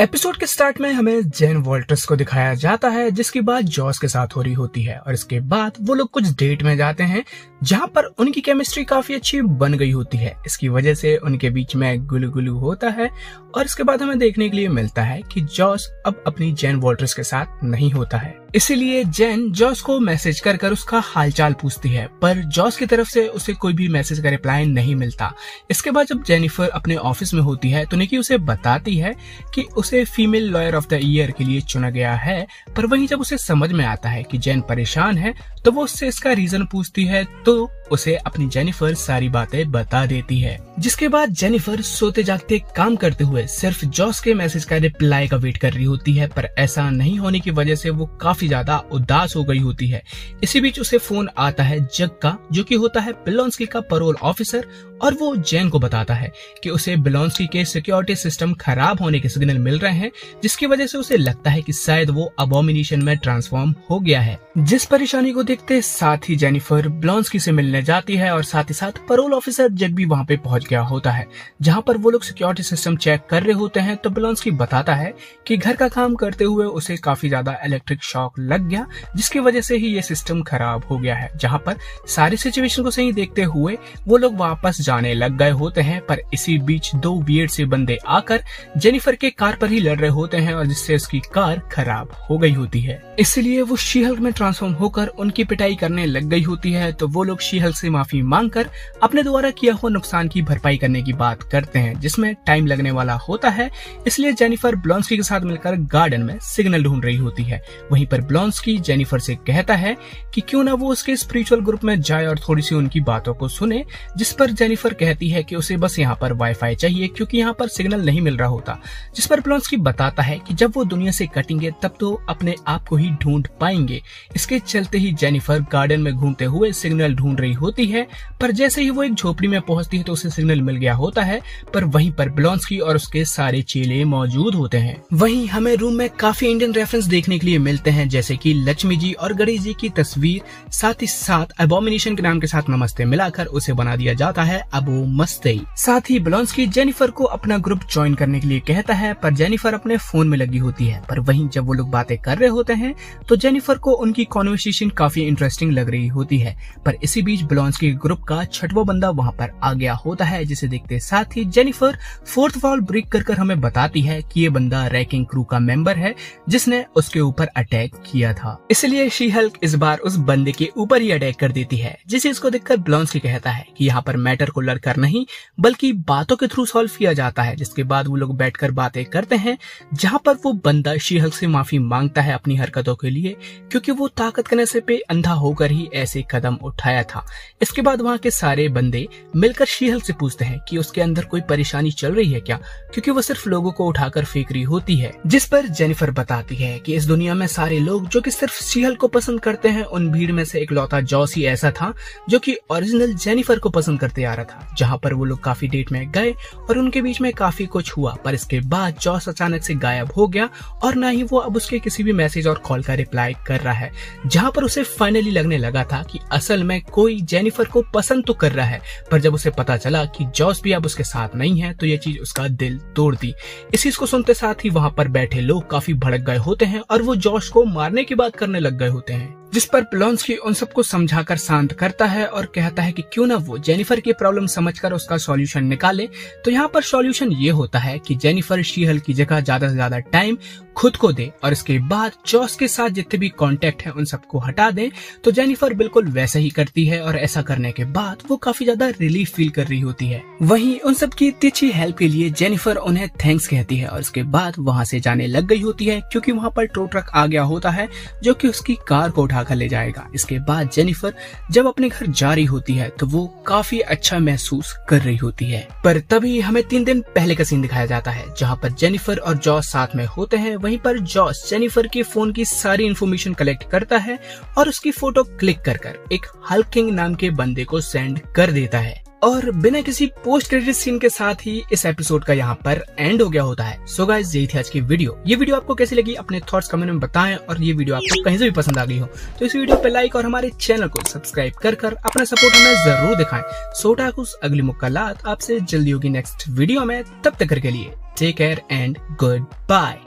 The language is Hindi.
एपिसोड के स्टार्ट में हमें जेन वॉल्टर्स को दिखाया जाता है, जिसकी बात जॉस के साथ हो रही होती है, और इसके बाद वो लोग कुछ डेट में जाते हैं जहाँ पर उनकी केमिस्ट्री काफ़ी अच्छी बन गई होती है। इसकी वजह से उनके बीच में गुलू गुलू होता है और इसके बाद हमें देखने के लिए मिलता है कि जॉस अब अपनी जेन वॉल्टर्स के साथ नहीं होता है। इसीलिए जेन जॉस को मैसेज कर कर उसका हालचाल पूछती है, पर जॉस की तरफ़ से उसे कोई भी मैसेज का रिप्लाई नहीं मिलता। इसके बाद जब जेनिफर अपने ऑफ़िस में होती है तो निकी उसे बताती है कि उसे female lawyer of the year के लिए चुना गया है, पर वहीं जब उसे समझ में आता है कि जैन परेशान है तो वो उससे इसका रीजन पूछती है तो उसे अपनी जेनिफर सारी बातें बता देती है। जिसके बाद जेनिफर सोते जागते काम करते हुए सिर्फ़ जॉस के मैसेज का रिप्लाई का वेट कर रही होती है, पर ऐसा नहीं होने की वजह से वो काफ़ी ज़्यादा उदास हो गई होती है। इसी बीच उसे फ़ोन आता है जग का जो कि होता है पिलोन्सकी का परोल ऑफिसर, और वो जैन को बताता है कि उसे बिलोन्सकी के सिक्योरिटी सिस्टम खराब होने के सिग्नल मिल रहे हैं, जिसकी वजह से उसे लगता है कि शायद वो अबोमिनेशन में ट्रांसफॉर्म हो गया है। जिस परेशानी को देखते साथ ही जेनिफर ब्लॉन्सकी से मिलने जाती है और साथ ही साथ परोल ऑफिसर जग भी वहाँ पे पहुँच गया होता है। जहाँ पर वो लोग सिक्योरिटी सिस्टम चेक कर रहे होते हैं तो ब्लॉन्सकी बताता है कि घर का काम करते हुए उसे काफ़ी ज़्यादा इलेक्ट्रिक शॉक लग गया, जिसकी वजह से ही ये सिस्टम खराब हो गया है। जहाँ पर सारी सिचुएशन को सही देखते हुए वो लोग वापस जाने लग गए होते हैं, पर इसी बीच दो वियर्ड से बंदे आकर जेनिफर के कार पर ही लड़ रहे होते हैं और जिससे उसकी कार खराब हो गई होती है। इसलिए वो शीहल्क में ट्रांसफॉर्म होकर उनकी पिटाई करने लग गई होती है तो वो लोग शीहल्क से माफ़ी मांगकर अपने द्वारा किया हुआ नुकसान की भरपाई करने की बात करते हैं, जिसमें टाइम लगने वाला होता है। इसलिए जेनिफर ब्लॉन्सकी के साथ मिलकर गार्डन में सिग्नल ढूंढ रही होती है। वहीं पर ब्लॉन्सकी जेनिफर से कहता है कि क्यों ना वो उसके स्पिरिचुअल ग्रुप में जाए और थोड़ी सी उनकी बातों को सुने, जिस पर जेनिफर कहती है कि उसे बस यहाँ पर वाईफाई चाहिए, क्योंकि यहाँ पर सिग्नल नहीं मिल रहा होता। जिस पर ब्लॉन्सकी बताता है कि जब वो दुनिया से कटेंगे, तब तो अपने आप को ही ढूंढ पाएँगे। इसके चलते ही जेनिफर गार्डन में घूमते हुए सिग्नल ढूंढ रही होती है, पर जैसे ही वो एक झोपड़ी में पहुँचती है तो उसे सिग्नल मिल गया होता है, पर वहीं पर ब्लॉन्सकी और उसके सारे चेले मौजूद होते हैं। वहीं हमें रूम में काफ़ी इंडियन रेफरेंस देखने के लिए मिलते हैं, जैसे की लक्ष्मी जी और गणेश जी की तस्वीर, साथ ही साथ अबोमिनेशन के नाम के साथ नमस्ते मिलाकर उसे बना दिया जाता है, अबो मस्ते साथ ही ब्लॉन्सकी जेनिफर को अपना ग्रुप ज्वाइन करने के लिए कहता है, पर जेनिफर अपने फ़ोन में लगी होती है, पर वहीं जब वो लोग बातें कर रहे होते हैं तो जेनिफर को उनकी कॉन्वर्सेशन काफ़ी इंटरेस्टिंग लग रही होती है, पर इसी बीच ब्लॉन्सकी ग्रुप का छठवा बंदा वहाँ पर आ गया होता है, जिसे देखते साथ ही जेनिफर फोर्थ वॉल ब्रेक कर कर हमें बताती है कि ये बंदा रैकिंग क्रू का मेंबर है, जिसने उसके ऊपर अटैक किया था। इसलिए शी हल्क इस बार उस बंदे के ऊपर ही अटैक कर देती है, जिसे इसको देखकर ब्लॉन्सकी कहता है कि यहाँ पर मैटर को लड़कर नहीं, बल्कि बातों के थ्रू सॉल्व किया जाता है, जिसके बाद वो लोग बैठकर बातें करते हैं, जहाँ पर वो बंदा शीहल से माफ़ी माँगता है अपनी हरकतों के लिए, क्योंकि वो ताकत करने से पे अंधा होकर ही ऐसे कदम उठाया था। इसके बाद वहाँ के सारे बंदे मिलकर शीहल से पूछते हैं कि उसके अंदर कोई परेशानी चल रही है क्या? क्योंकि वो सिर्फ़ लोगों को उठाकर फेंक रही होती है। जिस पर जेनिफर बताती है कि इस दुनिया में सारे लोग जो कि सिर्फ़ शीहल को पसंद करते हैं, उन भीड़ में से इकलौता जॉस ही ऐसा था जो कि ओरिजिनल जेनिफर को पसंद करते आ रहा था, जहाँ पर वो लोग काफ़ी डेट में गए और उनके बीच में काफ़ी कुछ हुआ, पर इसके बाद जॉस अचानक से गायब हो गया और न ही वो अब उसके किसी भी मैसेज और कॉल का रिप्लाई कर रहा है, जहाँ पर उसे फाइनली लगने लगा था कि असल में कोई जेनिफर को पसंद तो कर रहा है, पर जब उसे पता चला कि जॉस भी अब उसके साथ नहीं है तो ये चीज़ उसका दिल तोड़ दी। इस चीज़ को सुनते साथ ही वहाँ पर बैठे लोग काफ़ी भड़क गए होते हैं और वो जॉश को मारने की बात करने लग गए होते हैं। जिस पर प्लॉन्सकी उन सबको समझाकर शांत करता है और कहता है कि क्यों ना वो जेनिफर की प्रॉब्लम समझकर उसका सॉल्यूशन निकाले तो यहाँ पर सॉल्यूशन ये होता है कि जेनिफर शीहल की जगह ज़्यादा से ज़्यादा टाइम खुद को दे और इसके बाद जॉस के साथ जितने भी कॉन्टेक्ट है उन सबको हटा दे। तो जेनिफर बिल्कुल वैसा ही करती है और ऐसा करने के बाद वो काफ़ी ज़्यादा रिलीफ फील कर रही होती है। वहीं उन सब की इतनी अच्छी हेल्प के लिए जेनिफर उन्हें थैंक्स कहती है और उसके बाद वहाँ से जाने लग गई होती है, क्योंकि वहाँ पर टो ट्रक आ गया होता है, जो की उसकी कार को उठाकर ले जाएगा। इसके बाद जेनिफर जब अपने घर जा रही होती है तो वो काफ़ी अच्छा महसूस कर रही होती है। पर तभी हमें तीन दिन पहले का सीन दिखाया जाता है, जहाँ पर जेनिफर और जॉस साथ में होते हैं। वहीं पर जॉस जेनिफर के फ़ोन की सारी इन्फॉर्मेशन कलेक्ट करता है और उसकी फ़ोटो क्लिक कर कर एक हल्किंग नाम के बंदे को सेंड कर देता है। और बिना किसी पोस्ट क्रेडिट सीन के साथ ही इस एपिसोड का यहाँ पर एंड हो गया होता है। सो गाइज़ यही थी आज की वीडियो ये वीडियो आपको कैसी लगी? अपने थॉट्स कमेंट में बताएँ और ये वीडियो आपको कहीं से भी पसंद आ गई हो। तो इस वीडियो पे लाइक और हमारे चैनल को सब्सक्राइब कर कर अपना सपोर्ट हमें ज़रूर दिखाएँ। सोटा कुछ अगली मुक्कालात आपसे जल्दी होगी नेक्स्ट वीडियो में। तब तक के लिए take care and good bye